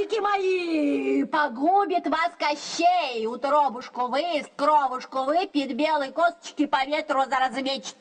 братики мои, погубит вас Кощей, утробушку вы, кровушку вы, під білий косточки по ветру заразмечет.